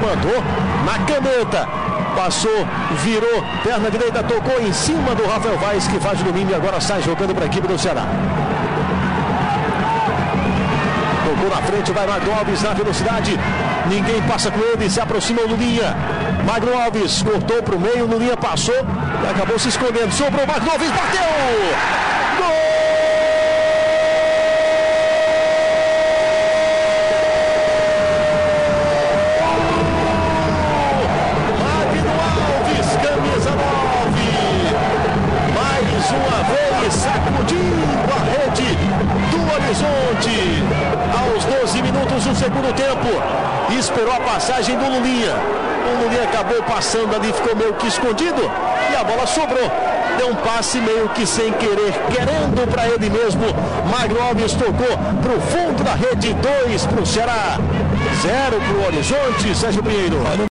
mandou na caneta. Passou, virou, perna direita, tocou em cima do Rafael Vaz, que faz domínio e agora sai jogando para a equipe do Ceará. Tocou na frente, vai Magro Alves na velocidade. Ninguém passa com ele, se aproxima o Lulinha. Magro Alves cortou para o meio, Lulinha passou e acabou se escondendo. Sobrou Magro Alves, bateu! Uma vez sacudindo a rede do Horizonte. Aos 12 minutos do segundo tempo, esperou a passagem do Lulinha. O Lulinha acabou passando ali, ficou meio que escondido e a bola sobrou. Deu um passe meio que sem querer, querendo para ele mesmo. Magro Alves tocou para o fundo da rede, 2 para o Ceará, 0 para o Horizonte. Sérgio Pinheiro.